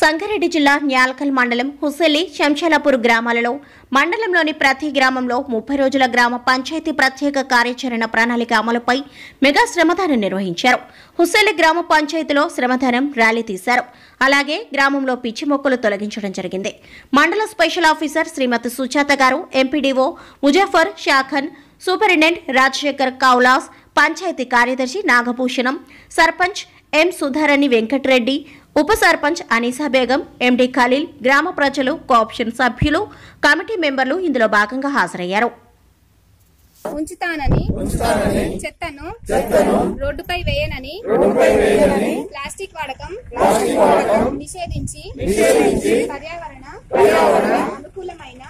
సంగారెడ్డి జిల్లా న్యాల్కల్ మండలం హుస్సేలి శంషాలాపూర్ గ్రామాలలో మండలంలోని ప్రతి గ్రామంలో ముప్పై రోజుల గ్రామ పంచాయతీ ప్రత్యేక కార్యాచరణ ప్రణాళిక అమలుపై మెగా శ్రమదానం నిర్వహించారు. హుస్సేలి గ్రామ పంచాయతీలో శ్రమదానం ర్యాలీ తీశారు. అలాగే గ్రామంలో పిచ్చి మొక్కలు తొలగించడం జరిగింది. మండల special officer Shrimati Sujatha garu MPDO Muzaffar Shakhan superintendent Rajasekhar కౌలాస్ panchayat కార్యదర్శి నాగభూషణం సర్పంచ్ ఎం సుధారణి వెంకట్రెడ్డి ఉప సర్పంచ్ అనీసా బేగం ఎండి ఖలీల్ గ్రామ ప్రజలు కోఆప్షన్ సభ్యులు కమిటీ మెంబర్లు ఇందులో భాగంగా హాజరయ్యారు. ఉంచుతానని చెత్తను రోడ్డుపై వేయనని ప్లాస్టిక్ వాడకం నిషేధించి పర్యావరణ అనుకూలమైన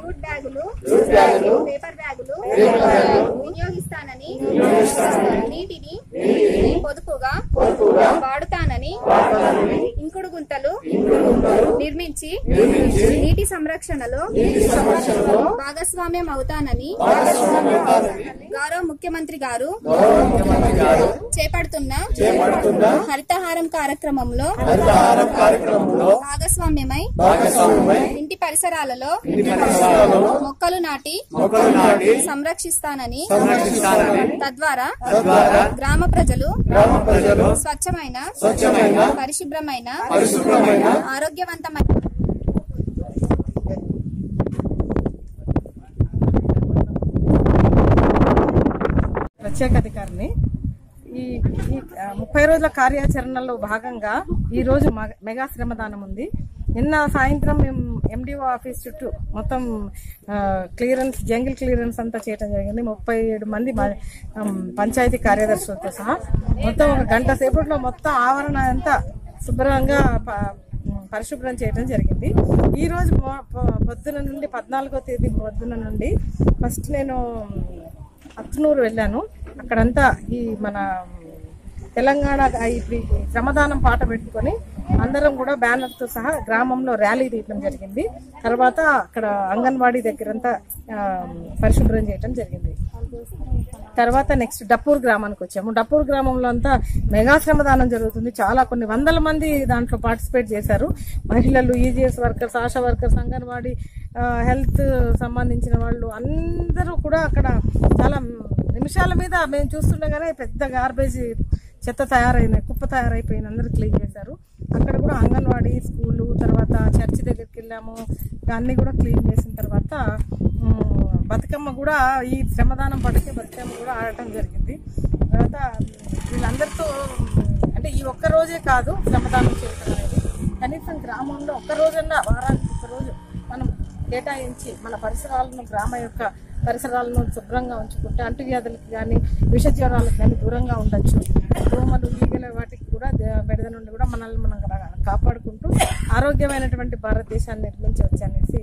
జూట్ బ్యాగులు పేపర్ బ్యాగులు వినియోగిస్తానని నీటిని పొదుపుగా వాడుతానని ఇంకుడు గుంతలు నిర్మించి నీటి సంరక్షణలో భాగస్వామ్యం అవుతానని గౌరవ ముఖ్యమంత్రి గారు చేపడుతున్న హరితహారం కార్యక్రమంలో భాగస్వామ్యమై ఇంటి పరిసరాలలో మొక్కలు నాటి సంరక్షిస్తానని తద్వారా గ్రామ ప్రజలు స్వచ్ఛమైన పరిశుభ్రమైన ఆరోగ్యవంతమైన ప్రత్యేక అధికారిని ఈ ఈ ముప్పై రోజుల కార్యాచరణలో భాగంగా ఈరోజు మగ- మెగా శ్రమదానం ఉంది. నిన్న సాయంత్రం మేము ఎండిఓ ఆఫీస్ చుట్టూ మొత్తం క్లియరెన్స్ జంగిల్ క్లియరెన్స్ అంతా చేయడం జరిగింది. ముప్పై ఏడు మంది పంచాయతీ కార్యదర్శులతో సహా మొత్తం ఒక గంట సేపట్లో మొత్తం ఆవరణ అంతా శుభ్రంగా ప- పరిశుభ్రం చేయడం జరిగింది. ఈరోజు పొద్దున నుండి పద్నాలుగో తేదీ పొద్దున నుండి ఫస్ట్ నేను అత్నూరు వెళ్ళాను. అక్కడంతా ఈ మన తెలంగాణ ఇప్పుడు శ్రమదానం పాట పెట్టుకొని అందరం కూడా బ్యానర్తో సహా గ్రామంలో ర్యాలీ తీయడం జరిగింది. తర్వాత అక్కడ అంగన్వాడీ దగ్గరంతా పరిశుభ్రం చేయటం జరిగింది. తర్వాత నెక్స్ట్ డప్పూర్ గ్రామానికి వచ్చాము. డప్పూర్ గ్రామంలో అంతా మెగా శ్రమదానం జరుగుతుంది. చాలా కొన్ని వందల మంది దాంట్లో పార్టిసిపేట్ చేశారు. మహిళలు EGS workers ASHA workers anganwadi health సంబంధించిన వాళ్ళు అందరూ కూడా అక్కడ చాలా నిమిషాల మీద మేము చూస్తుండగానే పెద్ద గార్బేజ్ చెత్త తయారైన కుప్ప తయారైపోయింది అందరూ క్లీన్ చేశారు. అక్కడ కూడా అంగన్వాడీ స్కూలు తర్వాత చర్చి దగ్గరికి వెళ్ళాము. అన్నీ కూడా క్లీన్ చేసిన తర్వాత బతుకమ్మ కూడా ఈ శ్రమదానం పడితే బతుకమ్మ కూడా ఆడటం జరిగింది. తర్వాత వీళ్ళందరితో అంటే ఈ ఒక్క రోజే కాదు శ్రమదానం చేయడం అనేది. కనీసం గ్రామంలో ఒక్కరోజన్నా వారానికి ఒక్క రోజు మనం కేటాయించి మన పరిసరాలను గ్రామ యొక్క పరిసరాలను శుభ్రంగా ఉంచుకుంటే అంటువ్యాధులకు కానీ విష జ్వరాలకు కానీ దూరంగా ఉండొచ్చు. దోమలు ఈగల వాటికి కూడా బెడద నుండి కూడా మనల్ని మనం కాపాడుకుంటూ ఆరోగ్యమైనటువంటి భారతదేశాన్ని నిర్మించవచ్చు అనేసి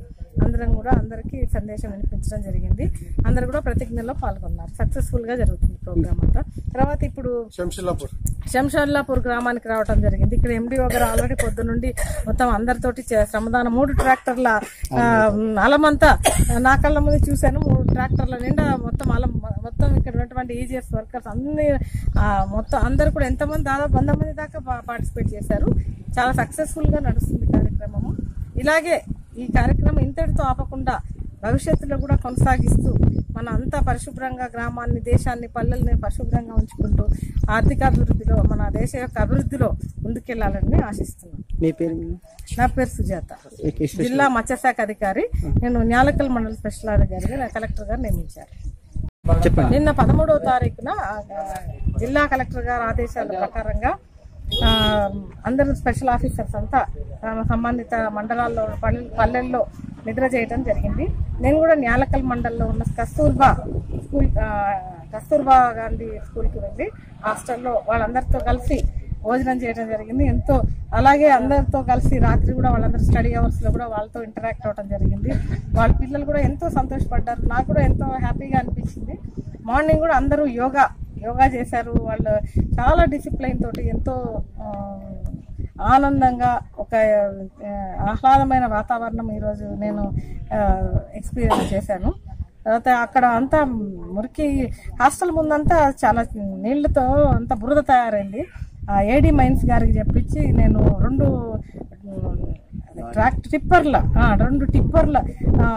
అందరం కూడా అందరికీ సందేశం వినిపించడం జరిగింది. అందరు కూడా ప్రతిజ్ఞలో పాల్గొన్నారు. సక్సెస్ఫుల్గా జరుగుతుంది ప్రోగ్రామ్ అంతా. తర్వాత ఇప్పుడు శంషిల్లాపూర్. శంషాల్లాపూర్ గ్రామానికి రావడం జరిగింది. ఇక్కడ ఎండిఓ గారు ఆల్రెడీ పొద్దు నుండి మొత్తం అందరితోటి శ్రమదానం మూడు ట్రాక్టర్ల అలమంతా నా కళ్ళ ముందు చూశాను. మూడు ట్రాక్టర్ల నిండా మొత్తం అలం మొత్తం ఇక్కడ ఉన్నటువంటి ఈజీఎస్ వర్కర్స్ అన్ని మొత్తం అందరు కూడా ఎంతమంది దాదాపు వంద మంది దాకా పార్టిసిపేట్ చేశారు. చాలా సక్సెస్ఫుల్గా నడుస్తుంది కార్యక్రమము. ఇలాగే ఈ కార్యక్రమం ఇంతటితో ఆపకుండా భవిష్యత్తులో కూడా కొనసాగిస్తూ మన అంతా పరిశుభ్రంగా గ్రామాన్ని దేశాన్ని పల్లెల్ని పరిశుభ్రంగా ఉంచుకుంటూ ఆర్థికాభివృద్ధిలో మన దేశ యొక్క అభివృద్ధిలో ముందుకెళ్ళాలని ఆశిస్తున్నాను మీ పేరు నా పేరు సుజాత. జిల్లా మత్స్యశాఖ అధికారి. నేను న్యాలకల్ మండల స్పెషల్ అధికారిగా కలెక్టర్ గారు నియమించారు. నిన్న పదమూడవ తారీఖున జిల్లా కలెక్టర్ గారి ఆదేశాల ప్రకారంగా అందరూ స్పెషల్ ఆఫీసర్స్ అంతా సంబంధిత మండలాల్లో పల్లె- పల్లెల్లో నిద్ర చేయడం జరిగింది. నేను కూడా న్యాలకల్ మండల్లో ఉన్న కస్తూర్బా స్కూల్ కస్తూర్బా గాంధీ స్కూల్కి వెళ్ళి హాస్టల్లో వాళ్ళందరితో కలిసి భోజనం చేయడం జరిగింది. ఎంతో అలాగే అందరితో కలిసి రాత్రి కూడా వాళ్ళందరూ స్టడీ అవర్స్లో కూడా వాళ్ళతో ఇంటరాక్ట్ అవ్వడం జరిగింది. వాళ్ళ పిల్లలు కూడా ఎంతో సంతోషపడ్డారు. నాకు కూడా ఎంతో హ్యాపీగా అనిపించింది. మార్నింగ్ కూడా అందరూ యోగా యోగా చేశారు. వాళ్ళు చాలా డిసిప్లైన్ తోటి ఎంతో ఆనందంగా ఒక ఆహ్లాదమైన వాతావరణం ఈరోజు నేను ఎక్స్పీరియన్స్ చేశాను. తర్వాత అక్కడ అంతా మురికి హాస్టల్ ముందంతా చాలా నీళ్ళతో అంత బురద తయారైంది. ఏడి మైన్స్ గారికి చెప్పించి నేను రెండు ట్రాక్ టిప్పర్ల ఆ, రెండు టిప్పర్ల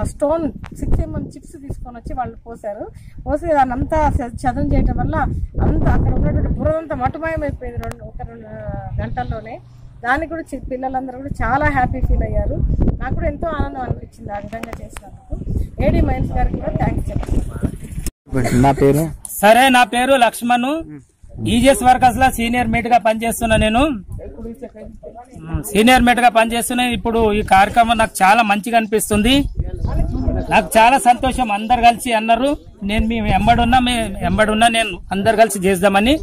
స్టోన్ సిక్స్ ఎంఎం చిప్స్ తీసుకొని వచ్చి వాళ్ళు పోసారు పోసి దాన్ని అంతా చ- చదును చేయటం వల్ల అంత అక్కడ ఉన్నటువంటి బురదంతా మటుమాయం అయిపోయింది రెండు ఒక రెండు గంటల్లోనే. దానికి కూడా చి- పిల్లలందరూ కూడా చాలా హ్యాపీ ఫీల్ అయ్యారు. నాకు కూడా ఎంతో ఆనందం అనిపించింది ఆ విధంగా చేసినందుకు. ఏడి మైన్స్ గారికి కూడా థ్యాంక్స్ చెప్తున్నాను నా పేరు? సరే నా పేరు లక్ష్మణ్. ఈజీఎస్ వర్కర్స్లో సీనియర్ మేట్గా పనిచేస్తున్నా నేను. సీనియర్ మేట్గా పనిచేస్తున్నా ఇప్పుడు ఈ కార్యక్రమం నాకు చాలా మంచిగా అనిపిస్తుంది. నాకు చాలా సంతోషం. అందరు కలిసి అన్నారు. నేను మీ ఎంబడున్నా మీ ఎంబడున్నా నేను అందరు కలిసి చేద్దామని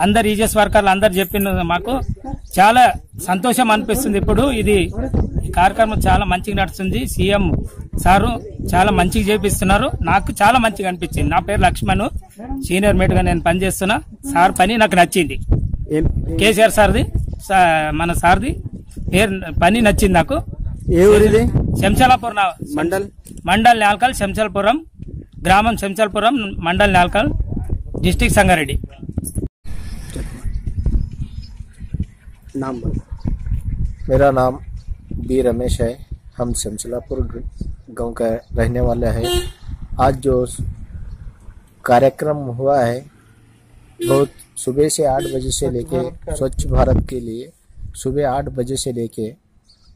అందరు ఈజీఎస్ వర్కర్లు అందరు చెప్పిన మాకు. చాలా సంతోషం అనిపిస్తుంది ఇప్పుడు. ఇది ఈ కార్యక్రమం చాలా మంచిగా నడుస్తుంది. సీఎం సారు చాలా మంచిగా చేపిస్తున్నారు. నాకు చాలా మంచిగా అనిపించింది. నా పేరు లక్ష్మణ్. సీనియర్ మేట్గా నేను పనిచేస్తున్నా. సార్ పని నాకు నచ్చింది. కేసీఆర్ సార్ది. మన సార్ది పేరు పని నచ్చింది నాకు ఏ ఊరిది శంషాలాపూర్ నా- మండల్ మండల్ నాల్కల్ శంషాలపురం గ్రామం శంషాలపురం మండల్ నాల్కల్ డిస్టిక్ సంగారెడ్డి नाम मेरा नाम बी रमेश है हम शमशलापुर गांव का रहने वाले हैं आज जो कार्यक्रम हुआ है बहुत सुबह से आठ बजे से लेके स्वच्छ भारत के लिए सुबह आठ बजे से लेके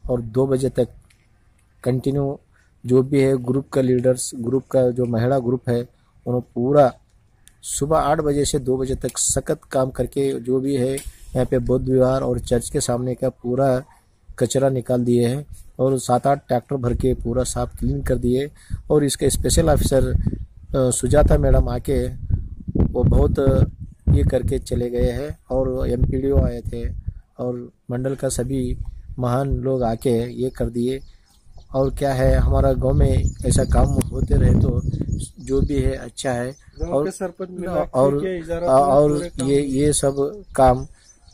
और दो बजे तक कंटिन्यू जो भी है ग्रुप का लीडर्स ग्रुप का जो महिला ग्रुप है, उन्होंने पूरा सुबह आठ बजे से दो बजे तक सख्त काम करके जो भी है, यहाँ पे बौद्ध विहार और चर्च के सामने का पूरा कचरा निकाल दिए हैं और सात आठ ट्रैक्टर भर के पूरा साफ़ क्लीन कर दिए और इसके स्पेशल ऑफिसर सुजाता मैडम आके वो बहुत ये करके चले गए हैं और एमपीडीओ आए थे और मंडल का सभी महान लोग आके ये कर दिए। और क्या है हमारा गाँव में ऐसा काम होते रहे तो जो भी है अच्छा है। और और और ये ये सब काम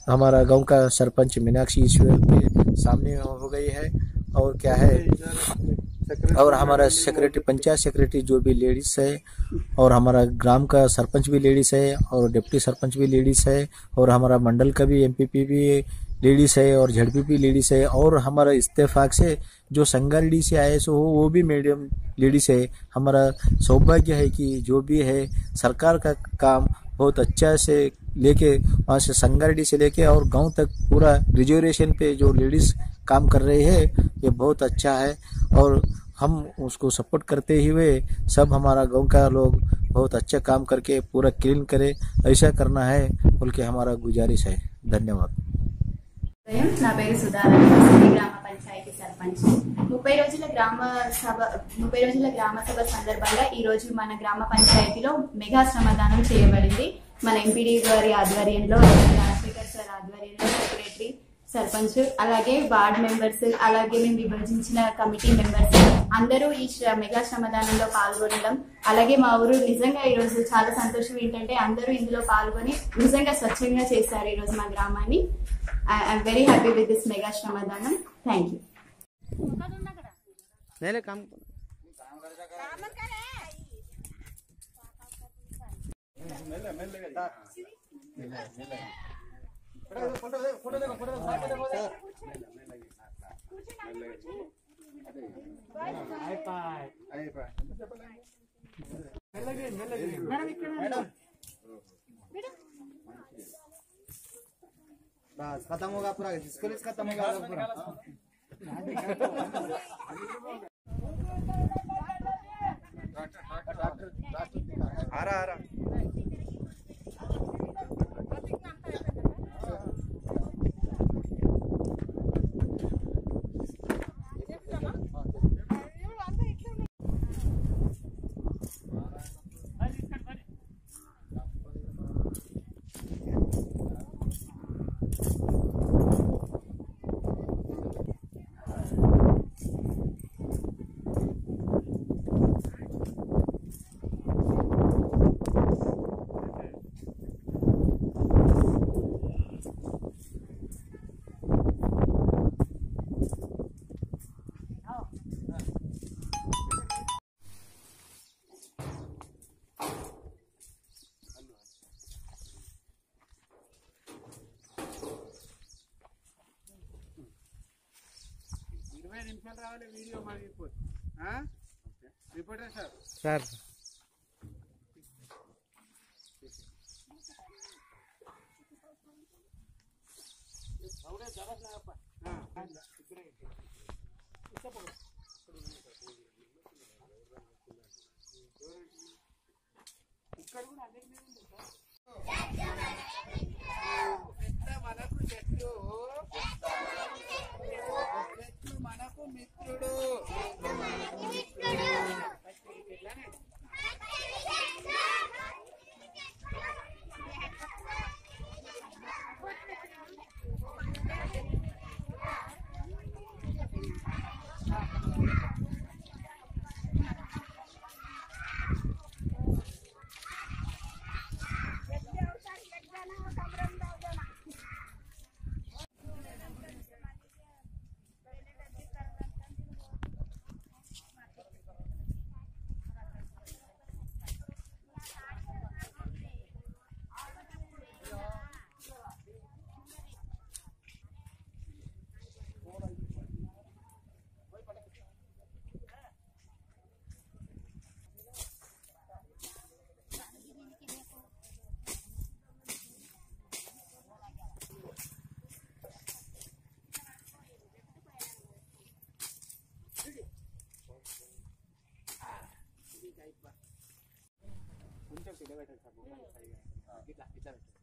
हमारा गाँव का सरपंच मीनाक्षी ईश्वर के सामने हो गई है। और क्या है और हमारा सेक्रेटरी पंचायत सेक्रेटरी जो भी लेडीज़ है और हमारा ग्राम का सरपंच भी लेडीज़ है और डिप्टी सरपंच भी लेडीज़ है और हमारा मंडल का भी एमपीपी भी लेडीज़ है और झड़पी भी लेडीज़ है और हमारा इस्तेफाक से जो संगारेड्डी से आए सो वो भी मीडियम लेडीज़ है। हमारा सौभाग्य है कि जो भी है सरकार का काम बहुत अच्छा से लेके वहाँ से संगारेड्डी से लेके और गाँव तक पूरा रिजर्वेशन पे जो लेडीज़ काम कर रहे हैं ये बहुत अच्छा है और हम उसको सपोर्ट करते हुए सब हमारा गांव का लोग बहुत अच्छा काम करके पूरा क्लीन करे ऐसा करना है बोल के हमारा गुजारिश है धन्यवाद ఉదయం నా పేరు సుధారాణి వసతి గ్రామ పంచాయతీ సర్పంచ్ ముప్పై రోజుల గ్రామ సభ ముప్పై రోజుల గ్రామ సభ సందర్భంగా ఈ రోజు మన గ్రామ పంచాయతీలో మెగా శ్రమదానం చేయబడింది మన ఎంపీడీ గారి ఆధ్వర్యంలో రాజశేఖర్ సార్ ఆధ్వర్యంలో సెక్రటరీ సర్పంచ్ అలాగే వార్డ్ మెంబర్స్ అలాగే మేము విభజించిన కమిటీ మెంబర్స్ అందరూ ఈ మెగా శ్రమదానంలో పాల్గొనడం అలాగే మా ఊరు నిజంగా ఈ రోజు చాలా సంతోషం ఏంటంటే అందరూ ఇందులో పాల్గొని నిజంగా స్వచ్ఛంగా చేస్తారు ఈ రోజు మా గ్రామాన్ని. I'm very happy with this mega శ్రమదానం. థ్యాంక్ యూ बस खत्म होगा पूरा जिसको खत्म होगा पूरा आ रहा आ रहा నలభై నిమిషాలు రావాలి వీడియో మా రిపోర్ట్ ఆ? రిపోర్టర్ సార్ సార్ చెట్ల మిత్రుడు ఇట్లా ఇట్లా పెట్టండి